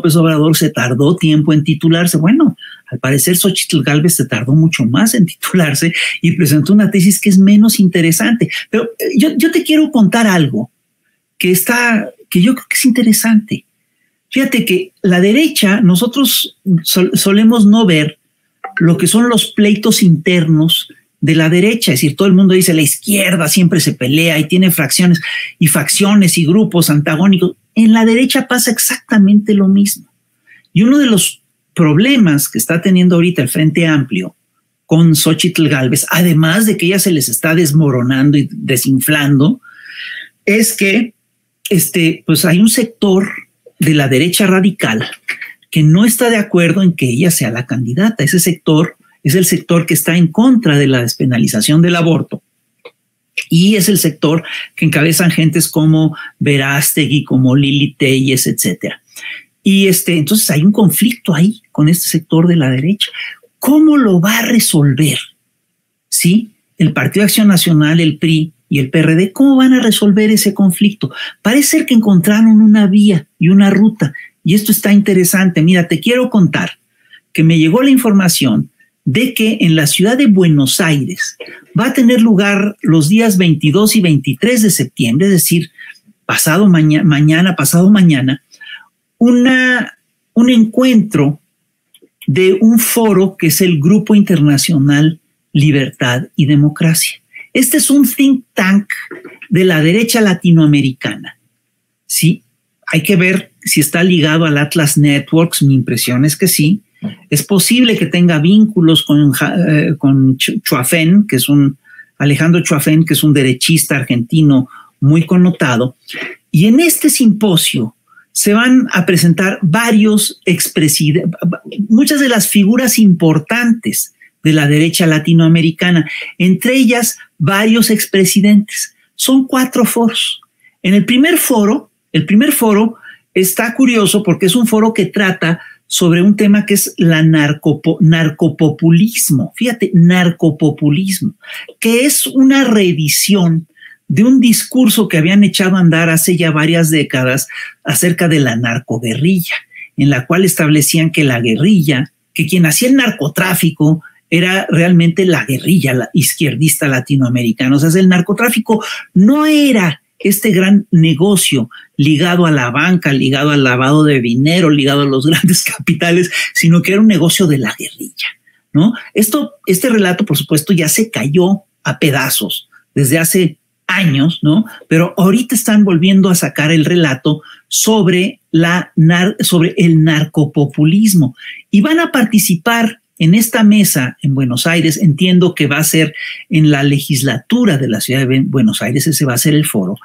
López Obrador se tardó tiempo en titularse. Bueno, al parecer Xochitl Galvez se tardó mucho más en titularse y presentó una tesis que es menos interesante. Pero eh, yo, yo te quiero contar algo que está, que yo creo que es interesante. Fíjate que la derecha, nosotros solemos no ver lo que son los pleitos internos de la derecha, es decir, todo el mundo dice la izquierda siempre se pelea y tiene fracciones y facciones y grupos antagónicos. En la derecha pasa exactamente lo mismo. Y uno de los problemas que está teniendo ahorita el Frente Amplio con Xochitl Galvez, además de que ella se les está desmoronando y desinflando, es que este, pues hay un sector de la derecha radical que no está de acuerdo en que ella sea la candidata. Ese sector es el sector que está en contra de la despenalización del aborto. Y es el sector que encabezan gentes como Verástegui, como Lili Telles, etcétera. Y este, entonces hay un conflicto ahí con este sector de la derecha. ¿Cómo lo va a resolver? ¿Sí? El Partido de Acción Nacional, el PRI y el PRD, ¿cómo van a resolver ese conflicto? Parece ser que encontraron una vía y una ruta. Y esto está interesante. Mira, te quiero contar que me llegó la información de que en la ciudad de Buenos Aires va a tener lugar los días 22 y 23 de septiembre, es decir, pasado mañana, pasado mañana, una, un encuentro de un foro que es el Grupo Internacional Libertad y Democracia. Este es un think tank de la derecha latinoamericana. Sí, hay que ver si está ligado al Atlas Networks, mi impresión es que sí, es posible que tenga vínculos con, eh, con que es un Alejandro Chuafén, que es un derechista argentino muy connotado. Y en este simposio se van a presentar varios expresidentes, muchas de las figuras importantes de la derecha latinoamericana, entre ellas varios expresidentes. Son cuatro foros. En el primer foro, el primer foro está curioso porque es un foro que trata sobre un tema que es la narcopopulismo. Fíjate, narcopopulismo, que es una reedición de un discurso que habían echado a andar hace ya varias décadas acerca de la narcoguerrilla, en la cual establecían que la guerrilla, que quien hacía el narcotráfico era realmente la guerrilla la izquierdista latinoamericana. O sea, el narcotráfico no era este gran negocio ligado a la banca, ligado al lavado de dinero, ligado a los grandes capitales, sino que era un negocio de la guerrilla, ¿no? Esto, este relato, por supuesto, ya se cayó a pedazos desde hace años, ¿no? Pero ahorita están volviendo a sacar el relato sobre la sobre el narcopopulismo y van a participar en esta mesa en Buenos Aires, entiendo que va a ser en la legislatura de la ciudad de Buenos Aires, ese va a ser el foro.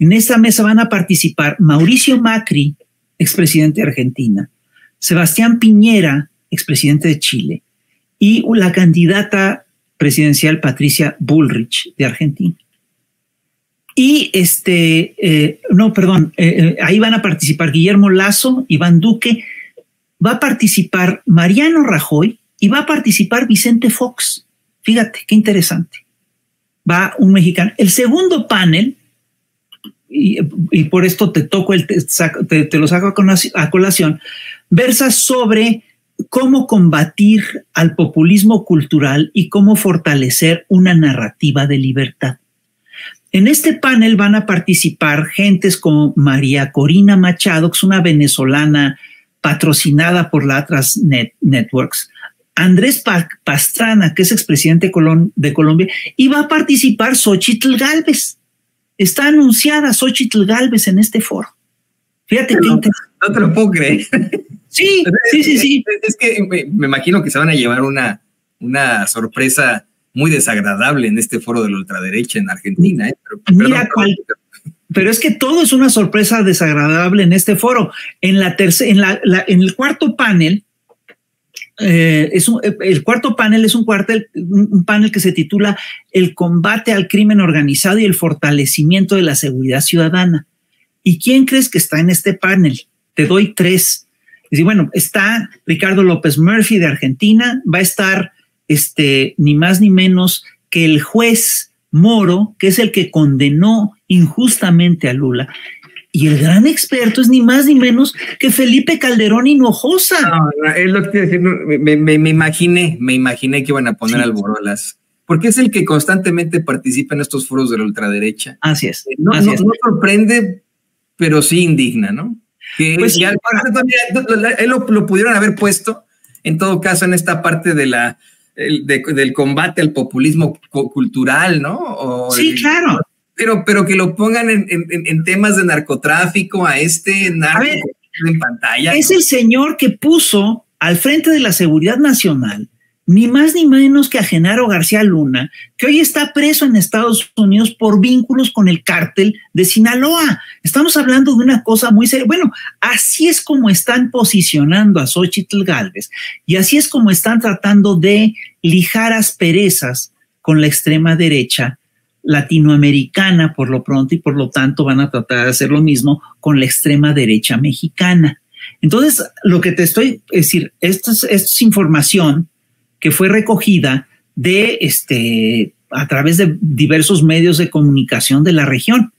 En esta mesa van a participar Mauricio Macri, expresidente de Argentina, Sebastián Piñera, expresidente de Chile, y la candidata presidencial Patricia Bullrich de Argentina. Y este, eh, no, perdón, eh, eh, ahí van a participar Guillermo Lazo, Iván Duque, va a participar Mariano Rajoy, y va a participar Vicente Fox. Fíjate, qué interesante. Va un mexicano. El segundo panel, y, por esto te toco el, te, te lo saco a colación, versa sobre cómo combatir al populismo cultural y cómo fortalecer una narrativa de libertad. En este panel van a participar gentes como María Corina Machado, que es una venezolana patrocinada por la Networks, Andrés Pastrana, que es expresidente de Colombia, y va a participar Xochitl Galvez. Está anunciada Xochitl Galvez en este foro. Fíjate no, que no te lo puedo creer. Sí, sí, sí, sí. Es, que me, imagino que se van a llevar una, una sorpresa muy desagradable en este foro de la ultraderecha en Argentina. ¿eh? Mira, pero es que todo es una sorpresa desagradable en este foro. En, la en, la, en el cuarto panel eh, es eh, el cuarto panel es un, cuartel, un panel que se titula El combate al crimen organizado y el fortalecimiento de la seguridad ciudadana. ¿Y quién crees que está en este panel? Te doy tres. Y bueno, está Ricardo López Murphy de Argentina, va a estar este, ni más ni menos que el juez Moro, que es el que condenó injustamente a Lula, y el gran experto es ni más ni menos que Felipe Calderón Hinojosa. No, es lo que decir, me, me, me, imaginé, me imaginé que iban a poner sí. al Borolas, porque es el que constantemente participa en estos foros de la ultraderecha. Así es. No, así no, es. no sorprende, pero sí indigna, ¿no? Que Pues, ya, él lo, lo, pudieron haber puesto, en todo caso, en esta parte de la, de, del combate al populismo cultural, ¿no? O sí, el, claro. Pero, pero que lo pongan en, en, en temas de narcotráfico, a este narco a ver, en pantalla. Es el señor que puso al frente de la seguridad nacional ni más ni menos que a Genaro García Luna, que hoy está preso en Estados Unidos por vínculos con el cártel de Sinaloa. Estamos hablando de una cosa muy seria. Bueno, así es como están posicionando a Xochitl Galvez y así es como están tratando de lijar asperezas con la extrema derecha latinoamericana por lo pronto y por lo tanto van a tratar de hacer lo mismo con la extrema derecha mexicana. Entonces, lo que te estoy, es decir, esto es, es información que fue recogida de este a través de diversos medios de comunicación de la región.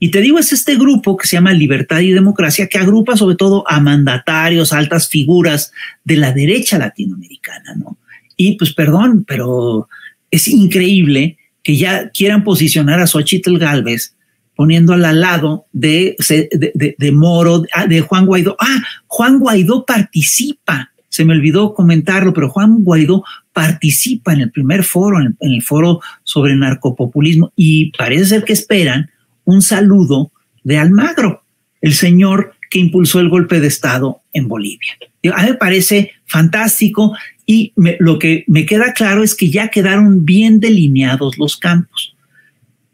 Y te digo, es este grupo que se llama Libertad y Democracia, que agrupa sobre todo a mandatarios, altas figuras de la derecha latinoamericana, ¿no? Y pues perdón, pero es increíble que ya quieran posicionar a Xochitl Galvez poniéndola al lado de, de, Moro, de Juan Guaidó. Ah, Juan Guaidó participa se me olvidó comentarlo, pero Juan Guaidó participa en el primer foro, en el, en el, foro sobre narcopopulismo, y parece ser que esperan un saludo de Almagro, el señor que impulsó el golpe de Estado en Bolivia. A mí me parece fantástico y lo que me queda claro es que ya quedaron bien delineados los campos.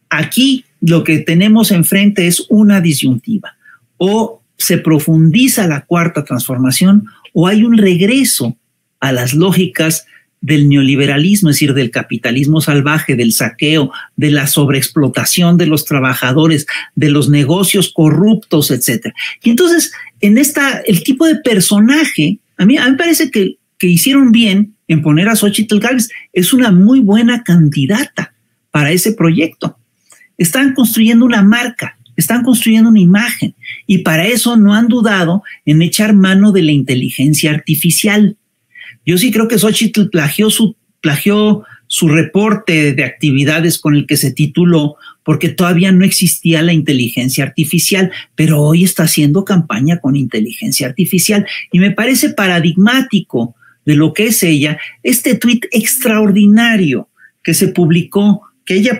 Aquí lo que tenemos enfrente es una disyuntiva. O se profundiza la cuarta transformación o hay un regreso a las lógicas del neoliberalismo, es decir, del capitalismo salvaje, del saqueo, de la sobreexplotación de los trabajadores, de los negocios corruptos, etcétera. Y entonces, en esta, el tipo de personaje, a mí, a mí me parece que, que hicieron bien en poner a Xochitl Gálvez, es una muy buena candidata para ese proyecto. Están construyendo una marca, están construyendo una imagen y para eso no han dudado en echar mano de la inteligencia artificial. Yo sí creo que Xochitl plagió su, plagió su reporte de actividades con el que se tituló porque todavía no existía la inteligencia artificial, pero hoy está haciendo campaña con inteligencia artificial y me parece paradigmático de lo que es ella este tuit extraordinario que se publicó, que ella